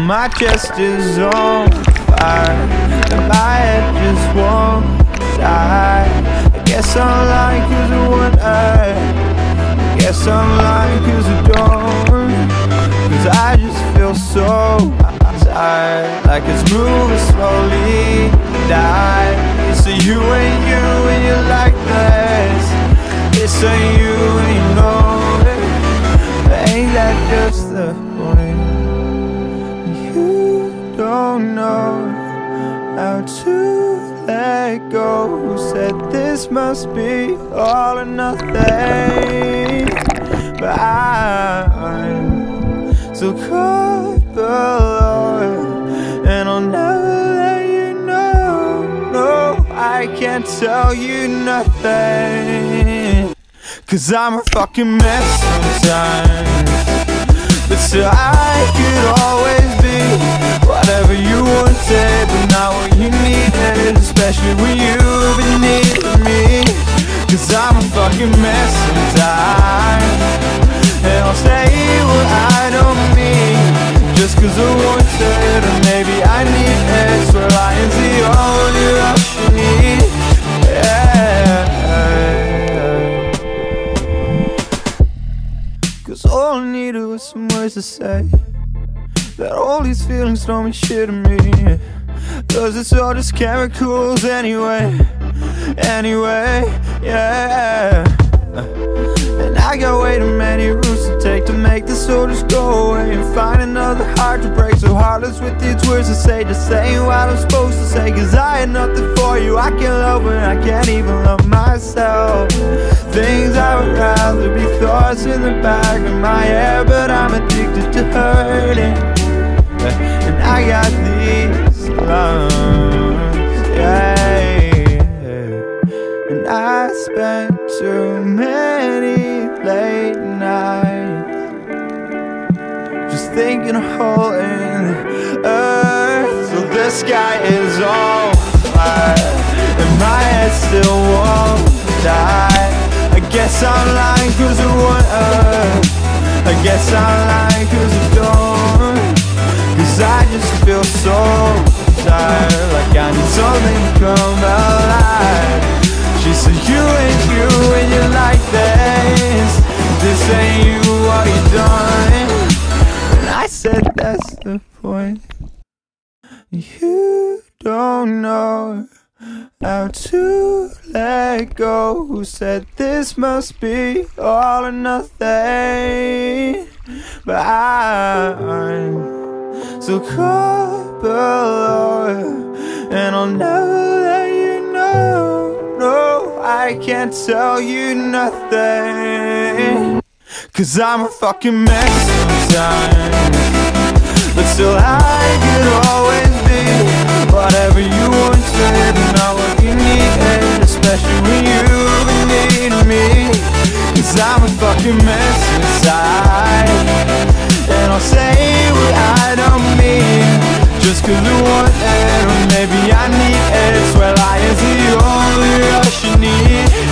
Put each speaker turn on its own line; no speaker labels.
my chest is on fire And my head just won't die. I guess I'm lying cause I want I Guess I'm lying cause I don't. Cause I just feel so tired Like it's moving slowly know how to let go. Said this must be all or nothing? But I'm so caught below And I'll never let you know. No, I can't tell you nothing. Cause I'm a fucking mess sometimes. But I could always Whatever you wanted But not what you needed Especially when you've been needing me. Cause I'm a fucking mess sometimes And I'll say what I don't mean. Just cause I wanted Or maybe I need it. Swear lying's the only rush you need. Cause all I needed was some words to say That all these feelings don't mean shit to me. Cause it's all just chemicals anyway. Anyway, yeah. And I got way too many routes to take To make this all just go away And find another heart to break. So heartless with these words to say Just saying what I'm supposed to say. Cause I had nothing for you. I can't love when I can't even love myself. Things I would rather be thoughts in the back of my head But I'm addicted to hurting And I got these lungs, yeah. And I spent too many late nights Just thinking of hole in the earth So the sky is all fire And my head still won't die. I guess I'm lying cause I guess I'm lying just feel so tired Like I need something to come alive. She said you ain't you and you like this. This ain't you, what you done? And I said that's the point. You don't know how to let go. Who said this must be all or nothing? But I'm so caught below And I'll never let you know. No, I can't tell you nothing. Cause I'm a fucking mess sometimes. But still I could always be Whatever you could do one and maybe I need X Well I am the only rush you need.